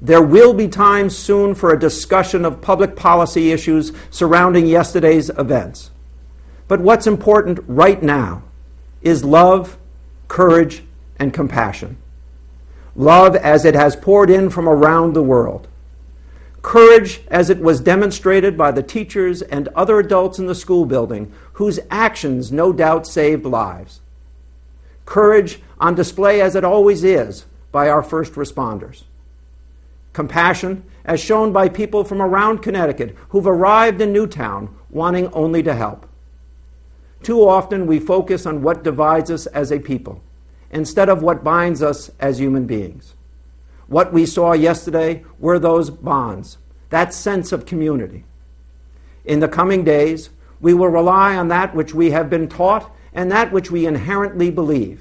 There will be time soon for a discussion of public policy issues surrounding yesterday's events. But what's important right now is love, courage, and compassion. Love as it has poured in from around the world. Courage as it was demonstrated by the teachers and other adults in the school building whose actions no doubt saved lives. Courage on display as it always is by our first responders compassion, as shown by people from around Connecticut who've arrived in Newtown wanting only to help. Too often we focus on what divides us as a people instead of what binds us as human beings. What we saw yesterday were those bonds, that sense of community. In the coming days, we will rely on that which we have been taught and that which we inherently believe,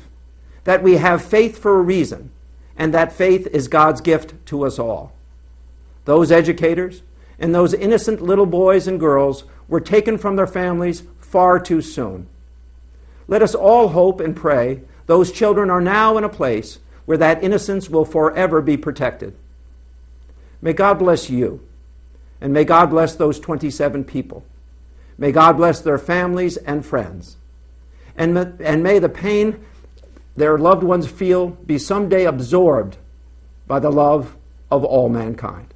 that we have faith for a reason, and that faith is God's gift to us all. Those educators and those innocent little boys and girls were taken from their families far too soon. Let us all hope and pray those children are now in a place where that innocence will forever be protected. May God bless you, and may God bless those 27 people. May God bless their families and friends. And, and may the pain their loved ones feel be someday absorbed by the love of all mankind.